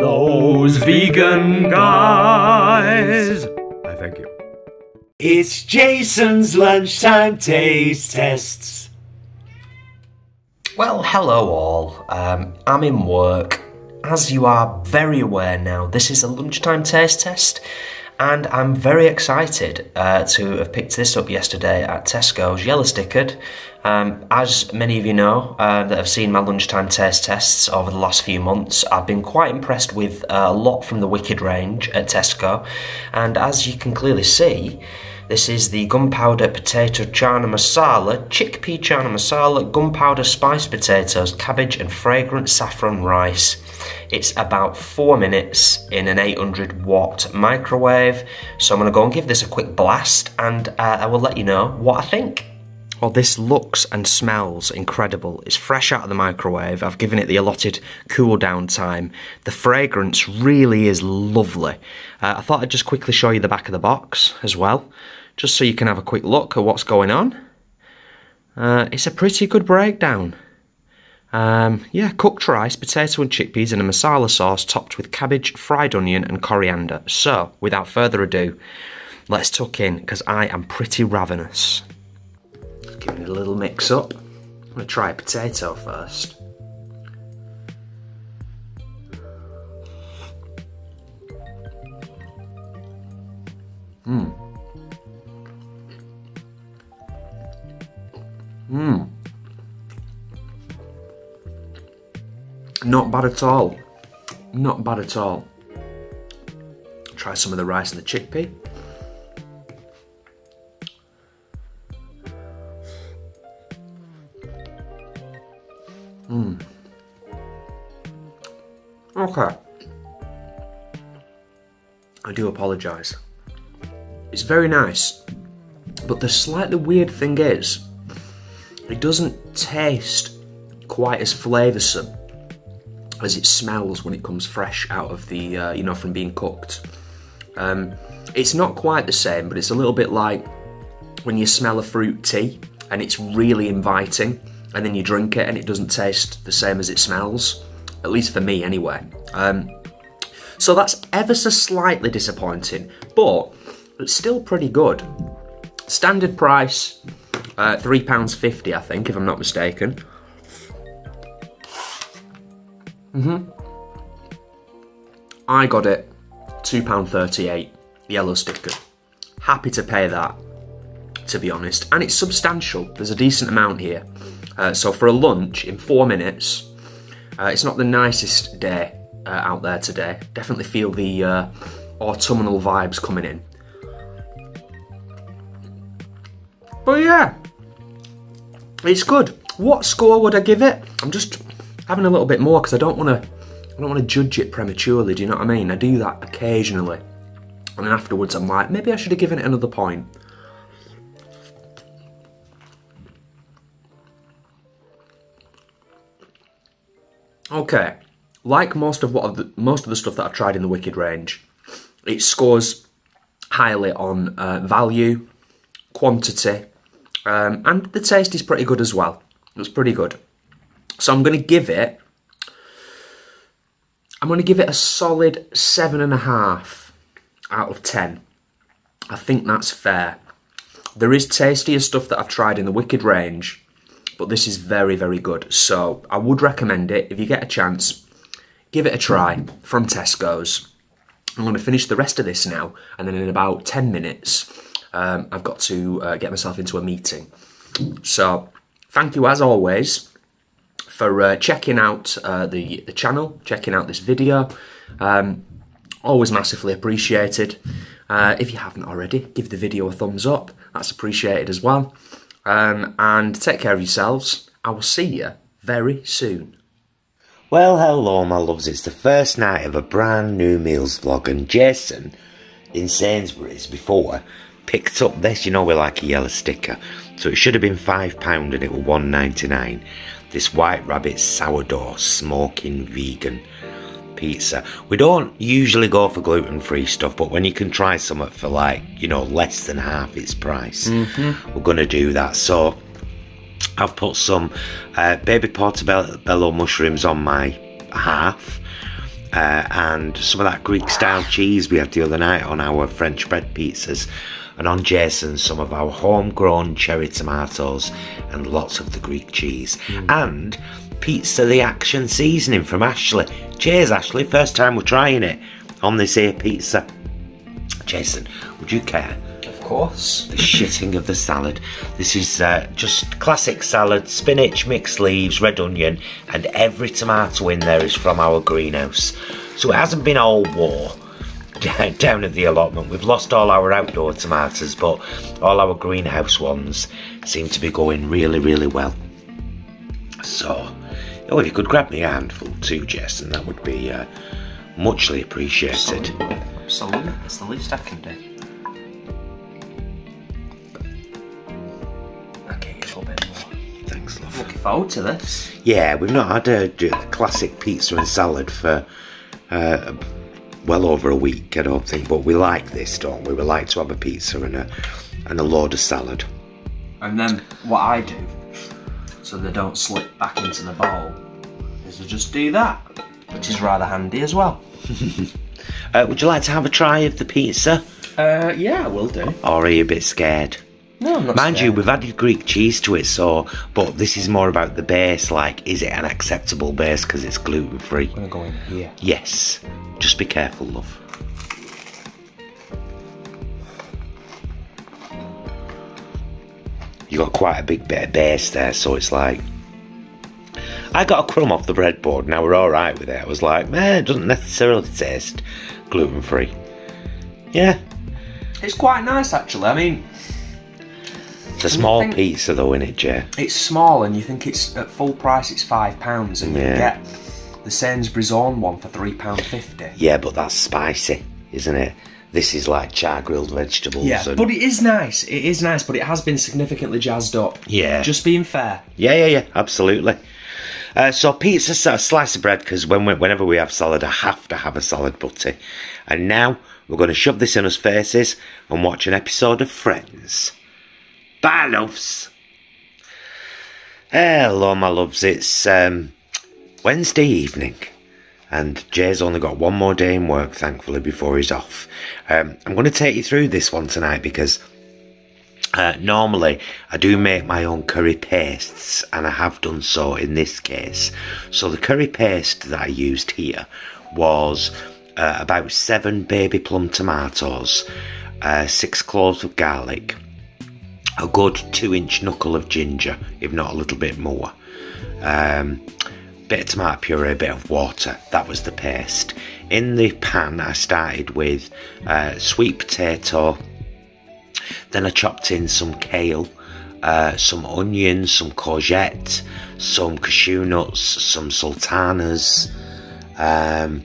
Those vegan guys. I thank you. It's Jason's lunchtime taste tests. Well, hello all. Um, I'm in work. As you are very aware now, this is a lunchtime taste test, and I'm very excited uh, to have picked this up yesterday at Tesco's Yellow Stickered. Um, as many of you know uh, that have seen my lunchtime taste tests over the last few months, I've been quite impressed with uh, a lot from the Wicked range at Tesco, and as you can clearly see, this is the gunpowder potato chana masala, chickpea chana masala, gunpowder spiced potatoes, cabbage, and fragrant saffron rice. It's about four minutes in an 800 watt microwave. So I'm going to go and give this a quick blast and uh, I will let you know what I think. Well, this looks and smells incredible. It's fresh out of the microwave. I've given it the allotted cool down time. The fragrance really is lovely. Uh, I thought I'd just quickly show you the back of the box as well just so you can have a quick look at what's going on. Uh, it's a pretty good breakdown. Um, yeah, cooked rice, potato and chickpeas in a masala sauce topped with cabbage, fried onion and coriander. So, without further ado, let's tuck in because I am pretty ravenous. Give it a little mix up. I'm to try a potato first. Mmm. Mmm. Not bad at all. Not bad at all. Try some of the rice and the chickpea. Mmm. Okay. I do apologise. It's very nice, but the slightly weird thing is, it doesn't taste quite as flavoursome as it smells when it comes fresh out of the, uh, you know, from being cooked. Um, it's not quite the same, but it's a little bit like when you smell a fruit tea and it's really inviting, and then you drink it and it doesn't taste the same as it smells. At least for me, anyway. Um, so that's ever so slightly disappointing, but it's still pretty good. Standard price, uh, £3.50, I think, if I'm not mistaken. Mm-hmm. I got it £2.38, yellow sticker. Happy to pay that, to be honest. And it's substantial. There's a decent amount here. Uh, so for a lunch in four minutes, uh, it's not the nicest day uh, out there today. Definitely feel the uh, autumnal vibes coming in. But yeah, it's good. What score would I give it? I'm just having a little bit more because I don't want to. I don't want to judge it prematurely. Do you know what I mean? I do that occasionally, and then afterwards I'm like, maybe I should have given it another point. Okay, like most of what the, most of the stuff that I've tried in the Wicked range, it scores highly on uh, value, quantity, um, and the taste is pretty good as well. It's pretty good. So I'm going to give it. I'm going to give it a solid seven and a half out of ten. I think that's fair. There is tastier stuff that I've tried in the Wicked range, but this is very, very good. So I would recommend it if you get a chance. Give it a try from Tesco's. I'm going to finish the rest of this now, and then in about 10 minutes, um, I've got to uh, get myself into a meeting. So, thank you as always for uh, checking out uh, the, the channel, checking out this video. Um, always massively appreciated. Uh, if you haven't already, give the video a thumbs up. That's appreciated as well. Um, and take care of yourselves. I will see you very soon. Well, hello, my loves. It's the first night of a brand new meals vlog, and Jason in Sainsbury's before picked up this, you know, with like a yellow sticker. So it should have been £5 and it was one ninety nine. This White Rabbit sourdough smoking vegan pizza. We don't usually go for gluten free stuff, but when you can try something for like, you know, less than half its price, mm-hmm. we're going to do that. So I've put some uh, baby portobello mushrooms on my half. uh, and some of that Greek style cheese we had the other night on our French bread pizzas. And on Jason some of our homegrown cherry tomatoes and lots of the Greek cheese. And Pizza the Action seasoning from Ashley. Cheers, Ashley. First time we're trying it on this here pizza. Jason, would you care? Of course. the shitting of the salad. This is uh, just classic salad, spinach, mixed leaves, red onion, and every tomato in there is from our greenhouse. So it hasn't been all war down at the allotment. We've lost all our outdoor tomatoes, but all our greenhouse ones seem to be going really, really well. So, oh, if you could grab me a handful too, Jess, and that would be uh, muchly appreciated. Absolutely. That's the least I can do. Okay, a little bit more. Thanks, love. Looking forward to this. Yeah, we've not had a classic pizza and salad for uh, well over a week, I don't think. But we like this, don't we? We like to have a pizza and a and a load of salad. And then what I do, so they don't slip back into the bowl, is to just do that, which is rather handy as well. Uh, would you like to have a try of the pizza, Uh, yeah, I will do. or are you a bit scared? No, I'm not Mind you, we've added Greek cheese to it, so but this is more about the base. Like, is it an acceptable base because it's gluten free? I'm gonna go in here. Yes. Just be careful, love. You got quite a big bit of base there, so it's like. I got a crumb off the breadboard. Now we're all right with it. I was like, man, it doesn't necessarily taste gluten free. Yeah, It's quite nice actually. I mean, it's a small think- pizza though, in it, Jay. it's small and you think it's at full price. It's five pounds, and you get the Sainsbury's own one for three pound fifty. Yeah, but that's spicy, isn't it? This is like char grilled vegetables. Yeah, and- but it is nice. It is nice, but it has been significantly jazzed up. Yeah. Just being fair. Yeah, yeah, yeah, absolutely. Uh, so pizza, a slice of bread, because when we, whenever we have salad, I have to have a salad butty. And now we're going to shove this in us faces and watch an episode of Friends. Bye, loves. Hello, my loves. It's um, Wednesday evening, and Jay's only got one more day in work, thankfully, before he's off. Um, I'm going to take you through this one tonight because uh, normally, I do make my own curry pastes, and I have done so in this case. So, the curry paste that I used here was uh, about seven baby plum tomatoes, uh, six cloves of garlic, a good two inch knuckle of ginger, if not a little bit more, um, bit of tomato puree, a bit of water. That was the paste. In the pan, I started with uh, sweet potato. Then I chopped in some kale, uh, some onions, some courgette, some cashew nuts, some sultanas. Um,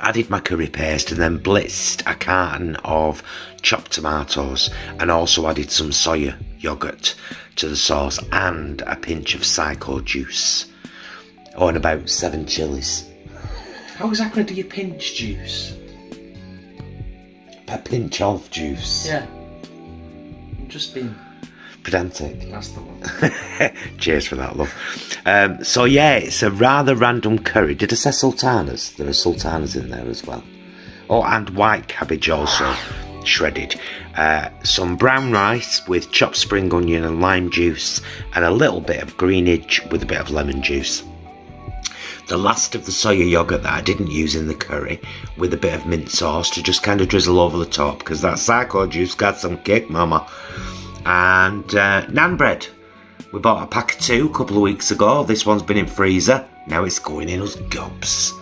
added my curry paste and then blitzed a carton of chopped tomatoes and also added some soya yogurt to the sauce and a pinch of psycho juice. Oh, and about seven chilies. How exactly do you pinch juice? A pinch of juice. Yeah. Just being. Pedantic. That's the one. Cheers for that, love. Um, so yeah, it's a rather random curry. Did I say sultanas? There are sultanas in there as well. Oh, and white cabbage also shredded. Uh, some brown rice with chopped spring onion and lime juice, and a little bit of greenage with a bit of lemon juice. The last of the soya yogurt that I didn't use in the curry, with a bit of mint sauce to just kind of drizzle over the top, because that psycho juice got some kick, mama. And uh, naan bread. We bought a pack of two a couple of weeks ago. This one's been in freezer. Now it's going in us gobs.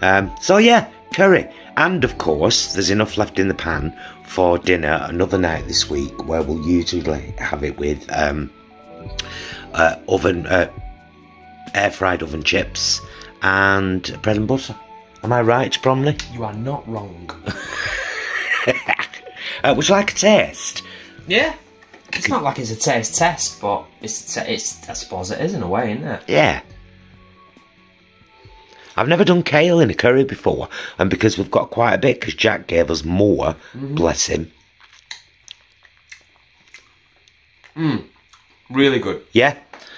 Um, so yeah, curry. And of course, there's enough left in the pan for dinner another night this week where we'll usually have it with um, uh, oven, uh, air fried oven chips and bread and butter. Am I right, Bromley? You are not wrong. Uh, would you like a taste? Yeah. It's not like it's a taste test, but it's, it's I suppose it is in a way, isn't it? Yeah. I've never done kale in a curry before, and because we've got quite a bit, because Jack gave us more, bless him. Really good. Yeah,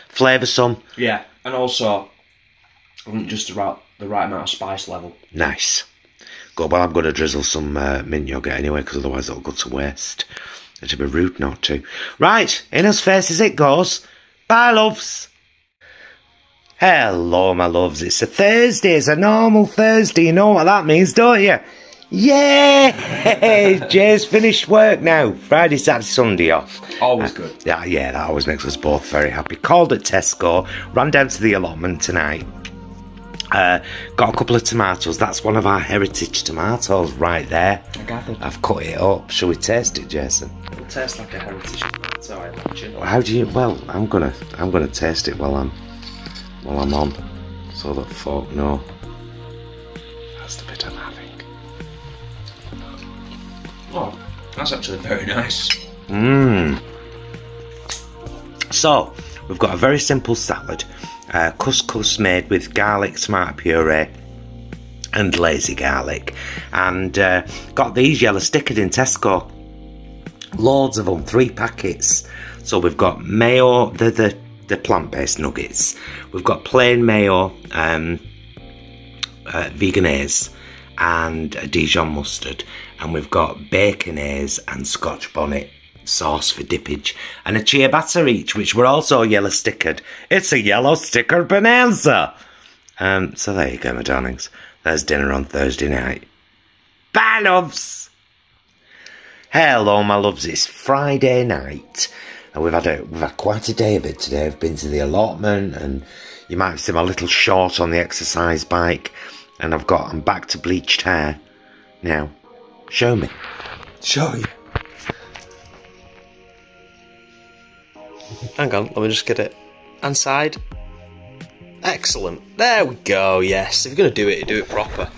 flavour some. Yeah, and also, just about the right amount of spice level. Nice. Good. Well, I'm going to drizzle some uh, mint yogurt anyway, because otherwise it'll go to waste. It'd be rude not to. Right, in as fast as it goes. Bye, loves. Hello, my loves. It's a Thursday. It's a normal Thursday. You know what that means, don't you? Yeah, Jay's finished work now. Friday, Saturday, Sunday off. Always good. Yeah, yeah, that always makes us both very happy. Called at Tesco, ran down to the allotment tonight. Uh, got a couple of tomatoes. That's one of our heritage tomatoes right there. I gathered. I've cut it up. Shall we taste it, Jason? It'll taste like a heritage tomato, I imagine. How do you? Well, I'm gonna, I'm gonna taste it while I'm, while I'm on, so that folk know. That's the bit I'm having. Oh, that's actually very nice. Mmm. So, we've got a very simple salad. Uh, couscous made with garlic, tomato puree, and lazy garlic. And uh, got these yellow stickered in Tesco. Loads of them, three packets. So we've got mayo, the, the, the plant-based nuggets. We've got plain mayo, um, uh, and Dijon mustard. And we've got baconaise and scotch bonnet sauce for dippage and a ciabatta each, which were also yellow stickered. It's a yellow sticker bonanza. Um, so there you go, my darlings. There's dinner on Thursday night. Bye, loves. Hello, my loves. It's Friday night, and we've had a we've had quite a day of it today. I've been to the allotment, and you might see my little short on the exercise bike, and I've got I'm back to bleached hair. Now, show me. Show you. Hang on, let me just get it. And side. Excellent. There we go, yes. If you're going to do it, do it proper.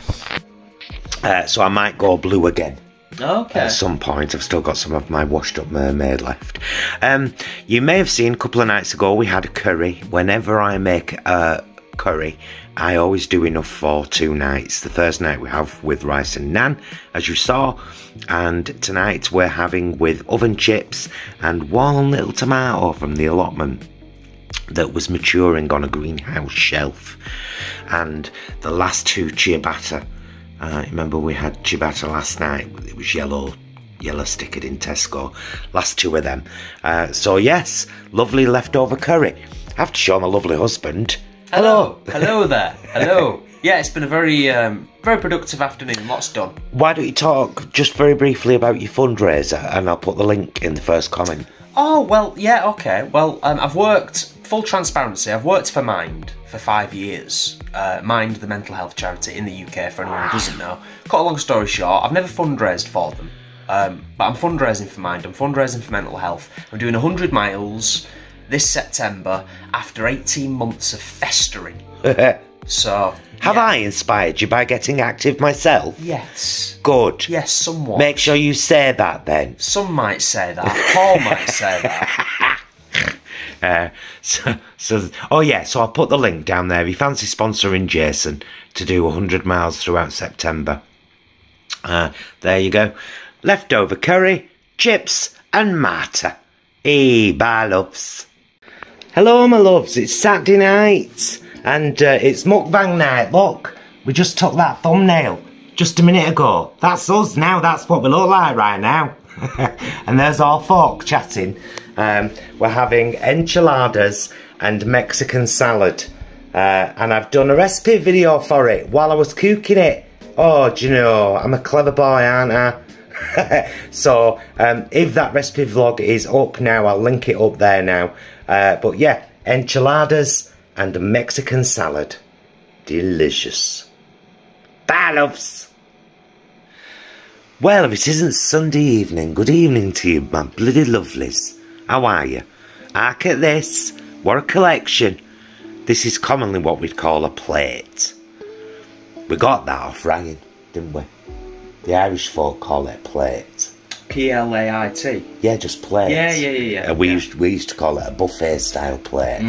Uh, so I might go blue again. Okay. At some point, I've still got some of my washed up mermaid left. Um, you may have seen a couple of nights ago we had a curry. Whenever I make a curry, I always do enough for two nights. The first night we have with rice and naan, as you saw, and tonight we're having with oven chips and one little tomato from the allotment that was maturing on a greenhouse shelf, and the last two ciabatta. Uh, remember we had ciabatta last night. It was yellow yellow stickered in Tesco. Last two of them. Uh, so yes, lovely leftover curry. I have to show my lovely husband. Hello. Hello there. Hello. yeah, it's been a very, um, very productive afternoon. Lots done. Why don't you talk just very briefly about your fundraiser, and I'll put the link in the first comment. Oh well, yeah, okay. Well, um, I've worked full transparency. I've worked for Mind for five years. Uh, Mind, the mental health charity in the UK. For anyone who doesn't know, cut a long story short, I've never fundraised for them, um, but I'm fundraising for Mind. I'm fundraising for mental health. I'm doing 100 miles this September after 18 months of festering. So Have yeah. I inspired you by getting active myself? Yes. Good. Yes, somewhat. Make sure you say that then. Some might say that. Paul might say that. Uh, so, so, oh yeah, so I'll put the link down there. If you fancy sponsoring Jason to do 100 miles throughout September, uh, there you go. Leftover curry, chips, and matter. Hey, bye, loves. Hello, my loves. It's Saturday night, and uh, it's mukbang night. Look, we just took that thumbnail just a minute ago. That's us now. That's what we look like right now. and there's our fork chatting. Um, we're having enchiladas and Mexican salad. Uh, and I've done a recipe video for it while I was cooking it. Oh, do you know, I'm a clever boy, aren't I? so, um, if that recipe vlog is up now, I'll link it up there now. Uh, but yeah, enchiladas and Mexican salad. Delicious. Bye, loves. Well, if it isn't Sunday evening, good evening to you, my bloody lovelies. How are you? Hark at this. What a collection. This is commonly what we'd call a plate. We got that off Ryan, didn't we? The Irish folk call it plate. P L A I T. Yeah, just plate. Yeah, yeah, yeah, yeah. Uh, we yeah. used we used to call it a buffet style plate.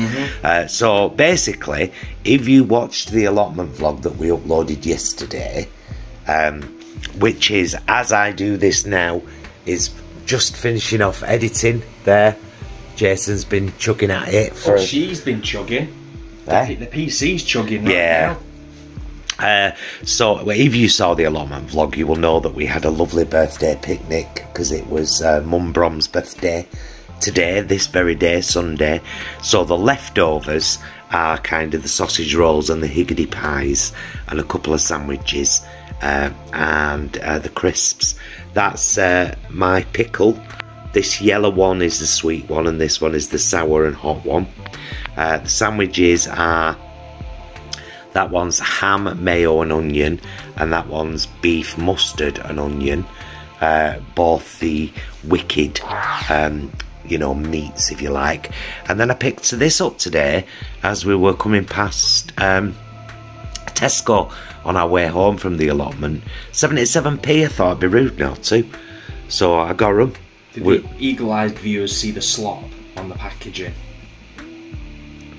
Uh, so basically, if you watched the allotment vlog that we uploaded yesterday, um, which is as I do this now, is just finishing off editing. There, Jason's been chugging at it for. She's been chugging. Eh? The PC's chugging right Yeah. now. Uh, so, if you saw the allotment vlog, you will know that we had a lovely birthday picnic because it was uh, Mum Brom's birthday today, this very day, Sunday. So the leftovers are kind of the sausage rolls and the Higgidy pies and a couple of sandwiches uh, and uh, the crisps. That's uh, my pickle. This yellow one is the sweet one and this one is the sour and hot one. Uh, the sandwiches are that one's ham, mayo, and onion, and that one's beef, mustard, and onion. Uh, both the wicked, um, you know, meats, if you like. And then I picked this up today as we were coming past um, Tesco on our way home from the allotment. 77p, I thought it'd be rude not to. So I got them. Did the eagle-eyed viewers see the slop on the packaging?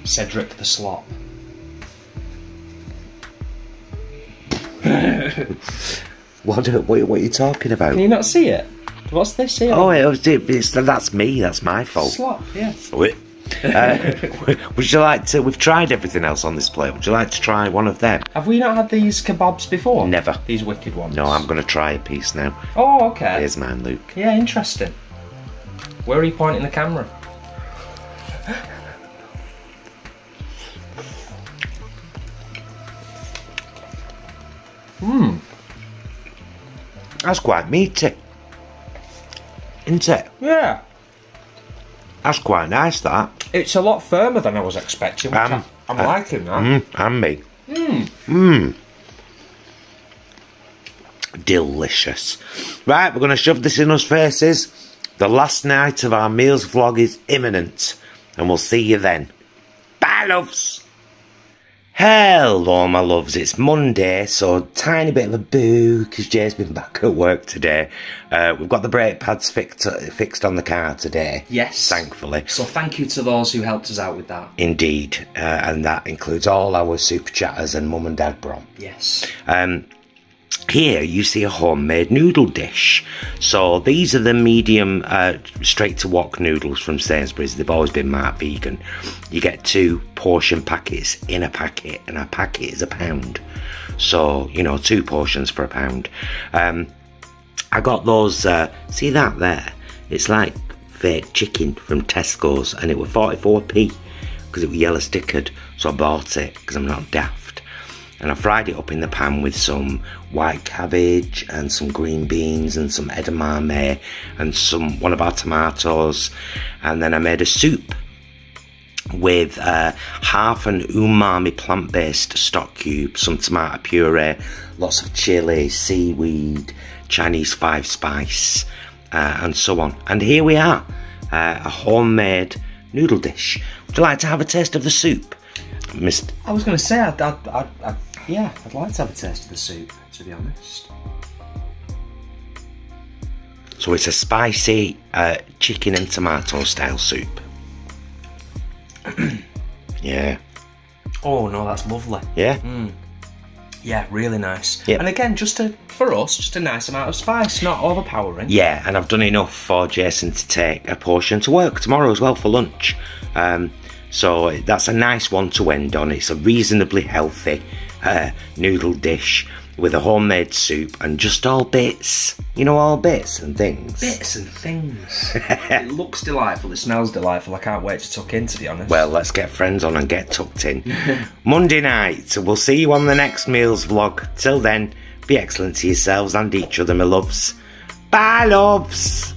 Cedric the slop. What, what, what are you talking about? Can you not see it? What's this here? Oh, it was, it's, that's me. That's my fault. slop, yeah. Uh, would you like to? We've tried everything else on this plate. Would you like to try one of them? Have we not had these kebabs before? Never. These wicked ones. No, I'm going to try a piece now. Oh, okay. Here's mine, Luke. Yeah, interesting. Where are you pointing the camera? That's quite meaty, isn't it? Yeah. That's quite nice. That. It's a lot firmer than I was expecting. Which Um, I, I'm uh, liking that. Mm, and me. Mmm. Delicious. Right, we're going to shove this in us faces. The last night of our meals vlog is imminent, and we'll see you then. Bye, loves. Hello, my loves. It's Monday, so tiny bit of a boo because Jay's been back at work today. Uh, we've got the brake pads fixed fixed on the car today. Yes. thankfully. So thank you to those who helped us out with that. Indeed, uh, and that includes all our super chatters and mum and dad brom. Yes. Um, here you see a homemade noodle dish. So these are the medium uh, straight to wok noodles from Sainsbury's. They've always been marked vegan. You get two portion packets in a packet, and a packet is a pound. So you know, two portions for a pound. Um, I got those. Uh, see that there? It's like fake chicken from Tesco's, and it was 44p because it was yellow stickered. So I bought it because I'm not daft. And I fried it up in the pan with some white cabbage and some green beans and some edamame and some one of our tomatoes. And then I made a soup with uh, half an umami plant-based stock cube, some tomato puree, lots of chili, seaweed, Chinese five spice, uh, and so on. And here we are, uh, a homemade noodle dish. Would you like to have a taste of the soup, Mr. I was going to say, I'd, I'd, I'd, yeah, I'd like to have a taste of the soup, to be honest. So it's a spicy uh, chicken and tomato style soup. yeah, Oh no, that's lovely. yeah. Yeah, really nice. Yep. And again, just a for us, just a nice amount of spice, not overpowering. Yeah, and I've done enough for Jason to take a portion to work tomorrow as well for lunch. Um, so that's a nice one to end on. It's a reasonably healthy uh, noodle dish with a homemade soup and just all bits. You know, all bits and things. Bits and things. it looks delightful. It smells delightful. I can't wait to tuck in. To be honest. Well, let's get friends on and get tucked in. Monday night. We'll see you on the next meals vlog. Till then, be excellent to yourselves and each other, my loves. Bye, loves.